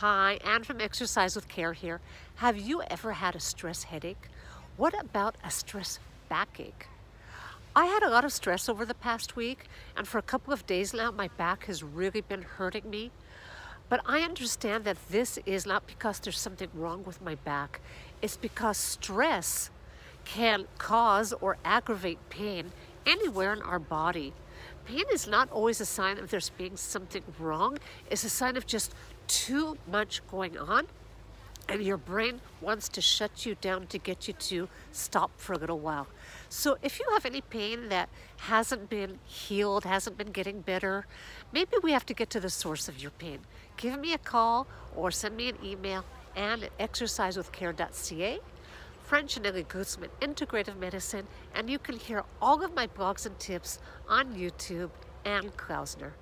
Hi, Anne from Exercise with Care here. Have you ever had a stress headache? What about a stress backache? I had a lot of stress over the past week, and for a couple of days now, my back has really been hurting me. But I understand that this is not because there's something wrong with my back, it's because stress can cause or aggravate pain anywhere in our body. Pain is not always a sign of there's being something wrong, it's a sign of just too much going on and your brain wants to shut you down to get you to stop for a little while. So if you have any pain that hasn't been healed, hasn't been getting better, maybe we have to get to the source of your pain. Give me a call or send me an email and at exercisewithcare.ca. French and Ellie Guzman Integrative Medicine, and you can hear all of my blogs and tips on YouTube and Klausner.